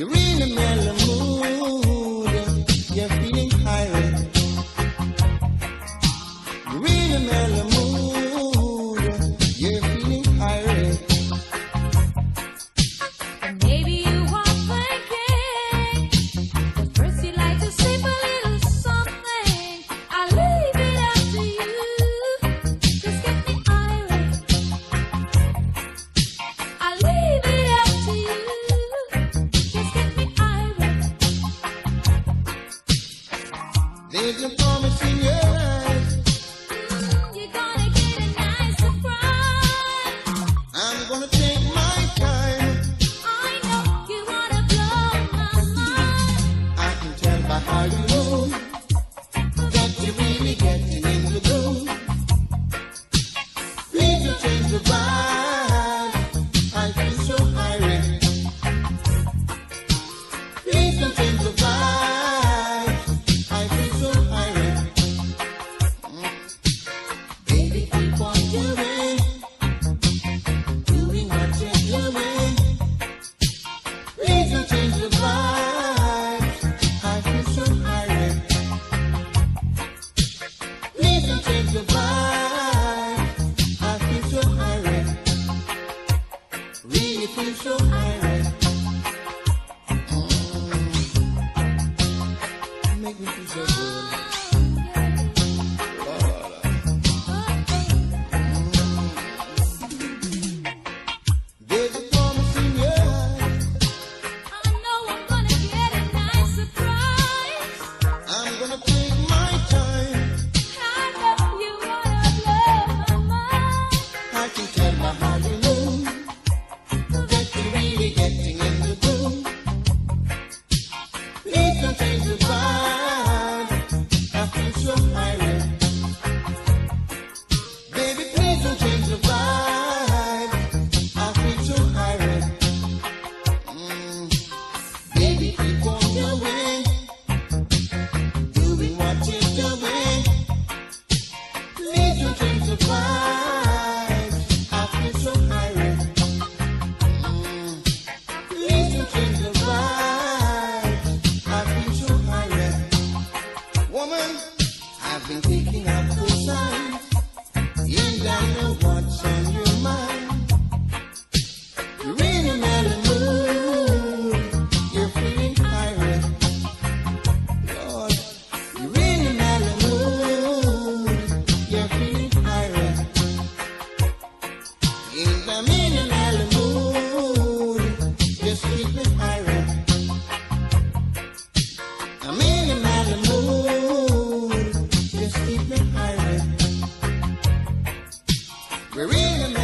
You're in a mellow mood. You're feeling high. You're in a mellow mood. You're feeling high. There's your promise in your eyes. You're gonna get a nice surprise. I'm gonna take my time. I know you wanna blow my mind. I can tell by how you move that you're really getting. Please don't change the vibe. show. so I We're in America.